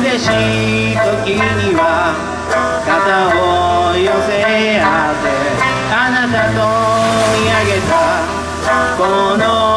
嬉しい時には肩を寄せ合ってあなたと見上げたこの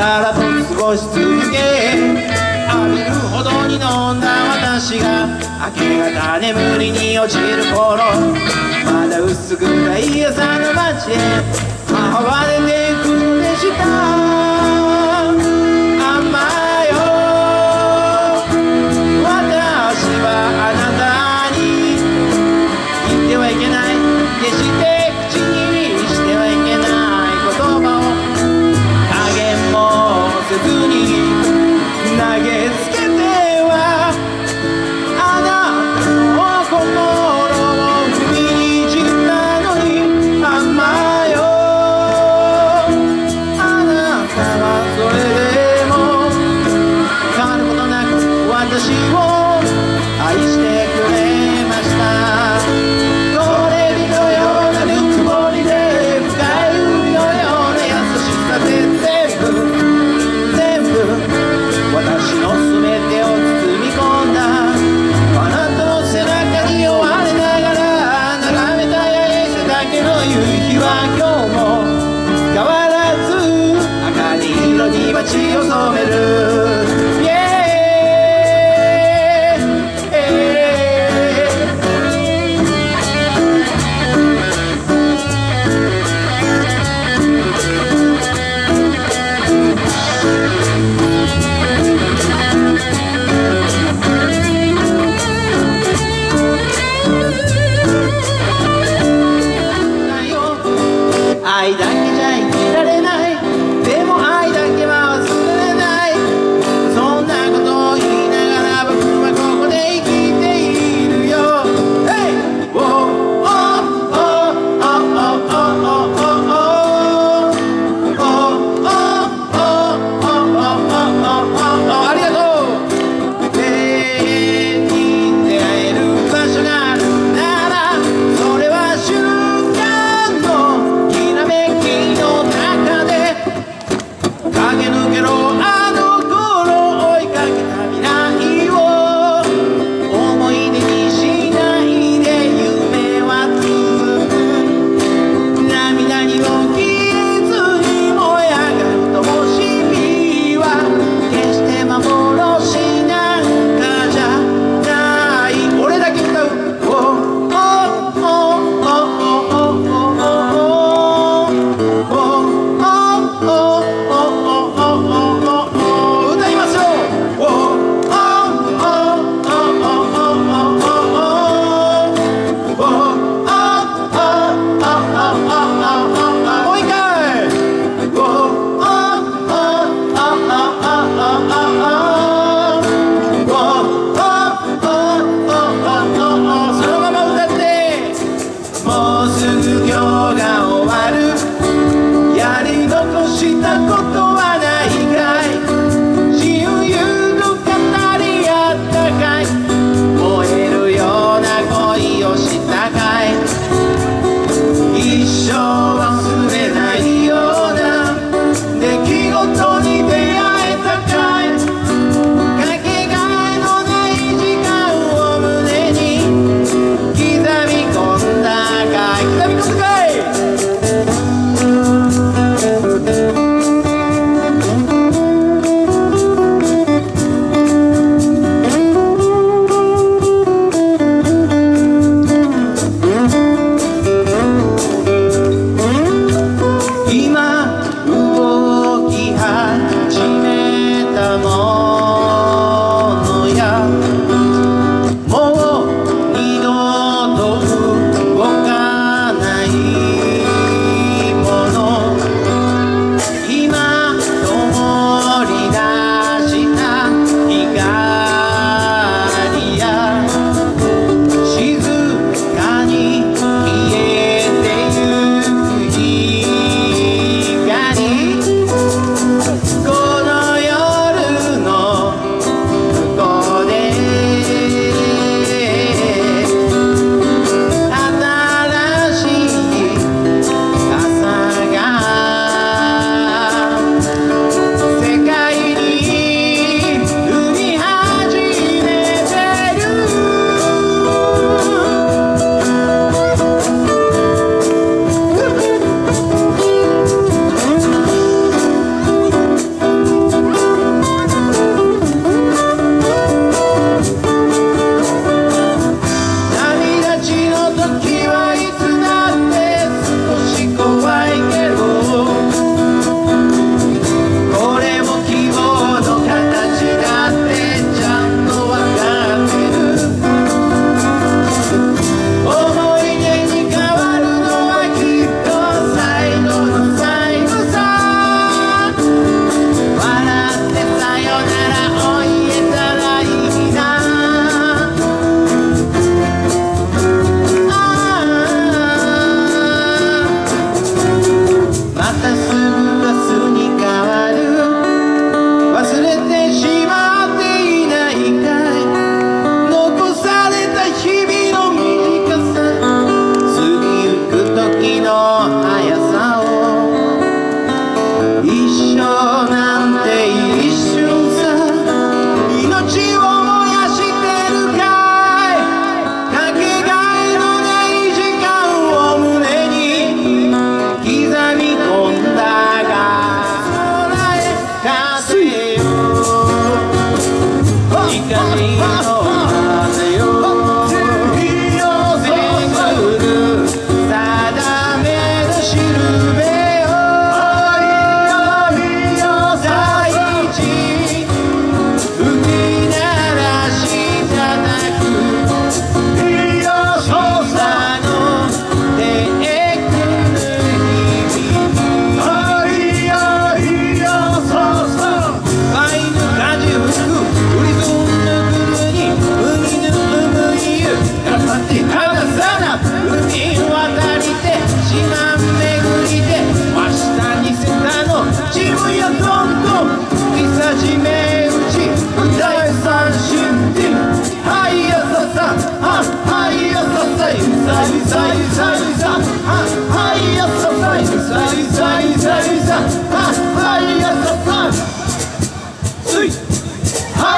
だらと過ごし続け浴びるほどに飲んだ私が明け方眠りに落ちる頃まだ薄暗い朝の街へ母は出てくるでした。you on. I stand.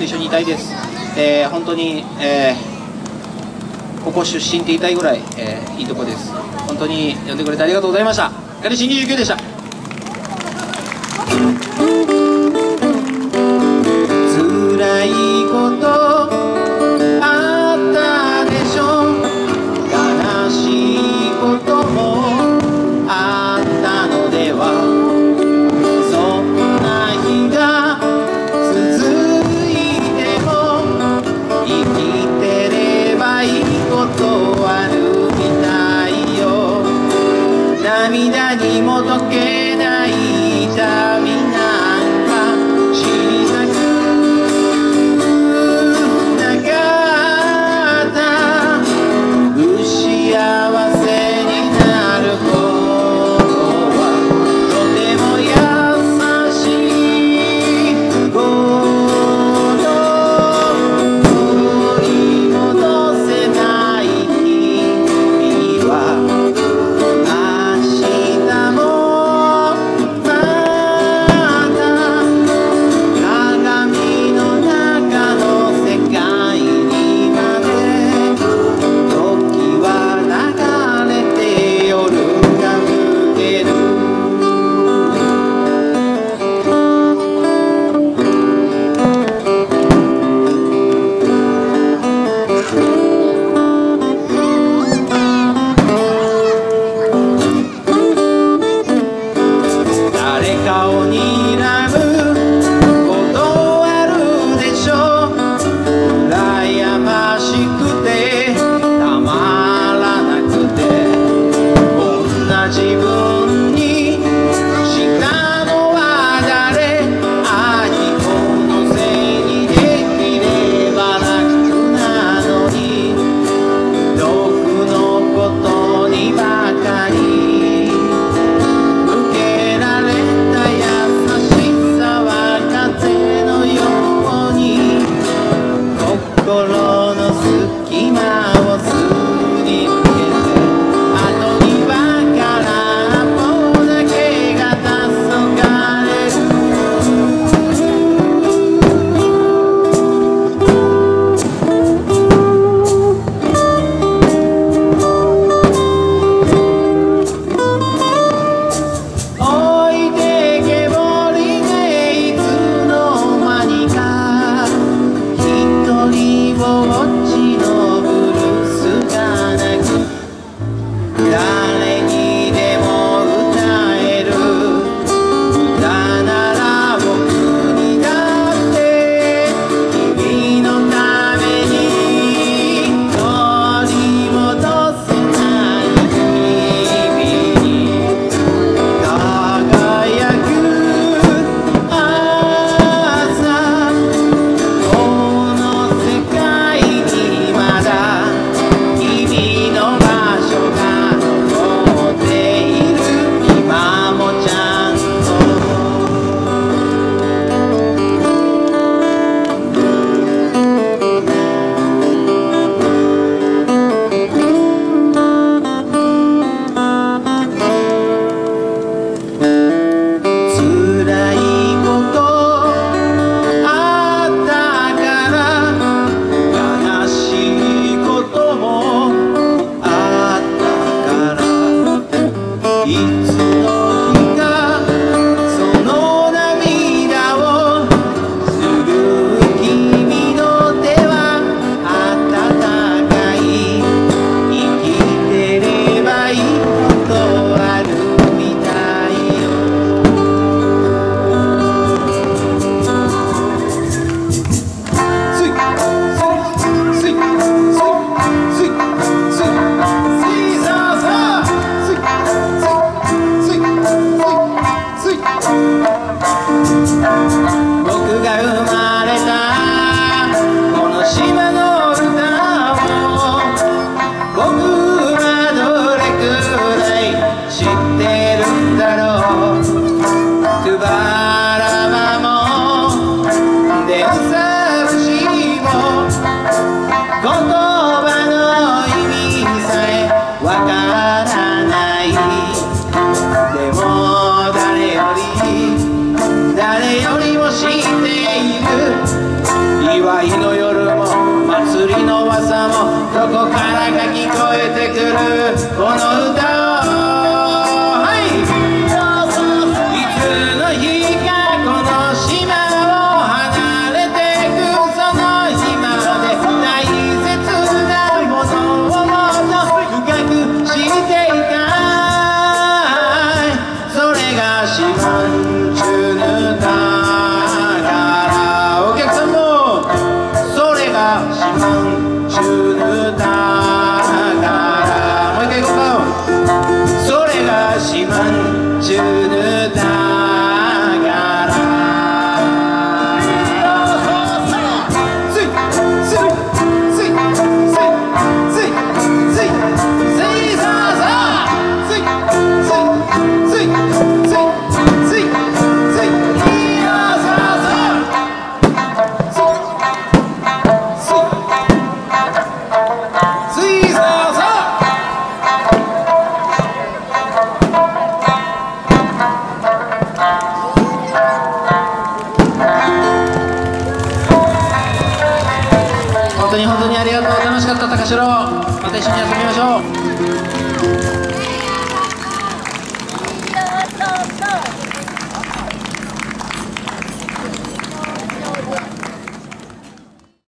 と一緒にいたいです、えー、本当に、えー、ここ出身って言いたいぐらい、えー、いいとこです。本当に呼んでくれてありがとうございました。彼氏新29でした。辛いこと顔にこからが聞こえてくる。この歌